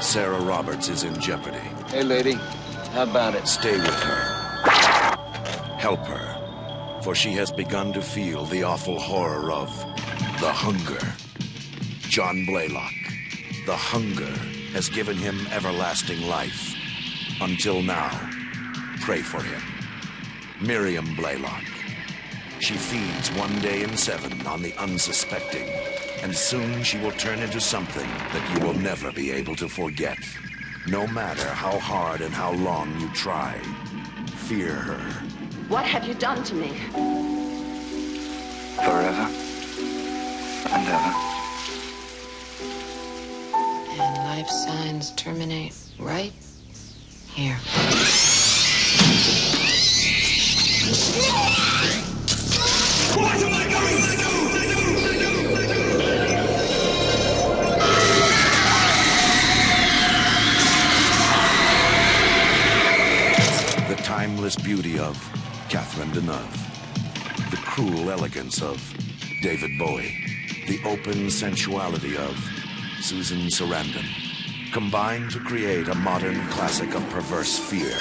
Sarah Roberts is in jeopardy. Hey, lady, how about it? Stay with her. Help her, for she has begun to feel the awful horror of the hunger. John Blaylock, the hunger has given him everlasting life. Until now, pray for him. Miriam Blaylock. She feeds one day in seven on the unsuspecting, and soon she will turn into something that you will never be able to forget. No matter how hard and how long you try, fear her. What have you done to me? Forever and ever. And life signs terminate right here. Beauty of Catherine Deneuve. The cruel elegance of David Bowie. The open sensuality of Susan Sarandon. Combined to create a modern classic of perverse fear.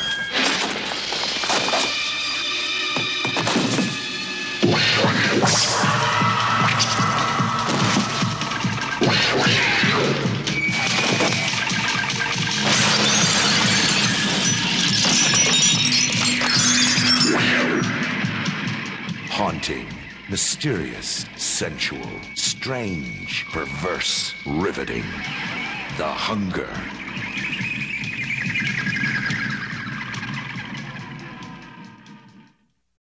Haunting, mysterious, sensual, strange, perverse, riveting. The Hunger.